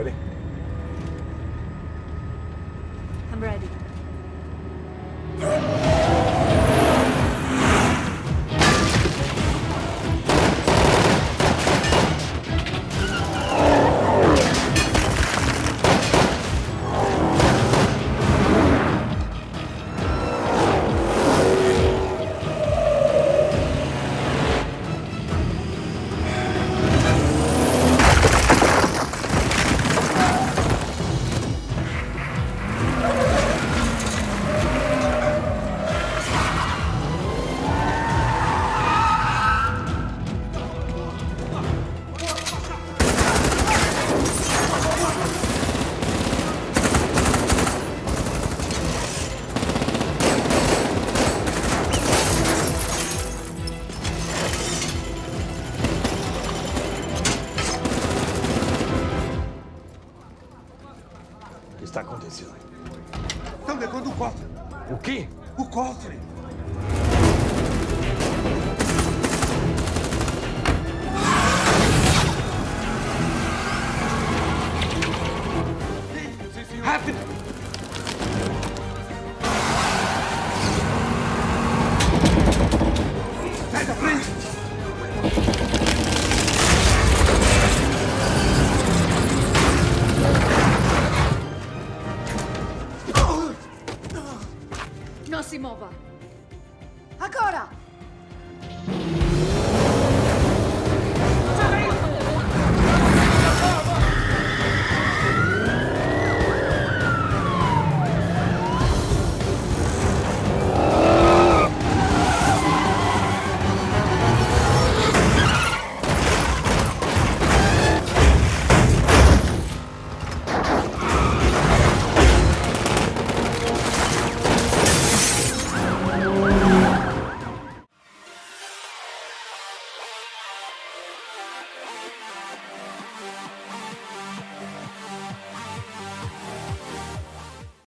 Ready? I'm ready. que está acontecendo. Estão levando o cofre. O quê? O cofre. No si muova! Ancora!